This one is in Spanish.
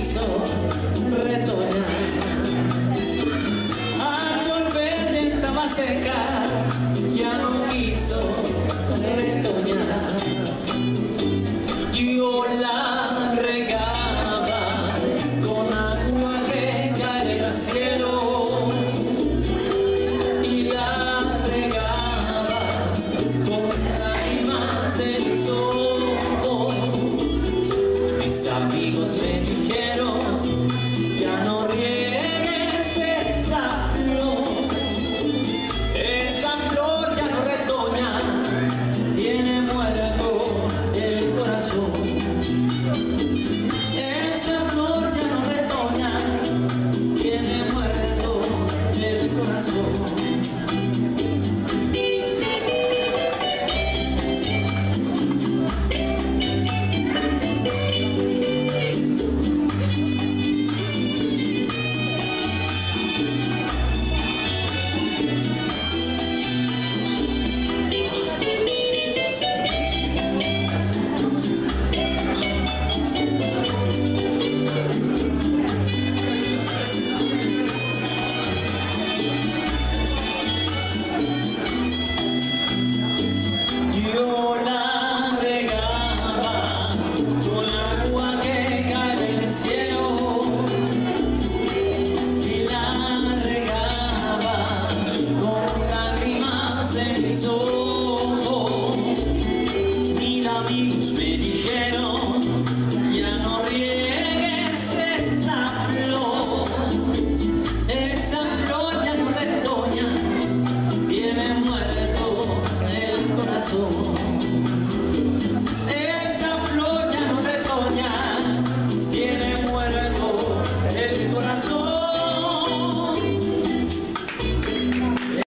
quiso retornar. Al volver estaba cerca, ya no amigos me dijeron so, so, so,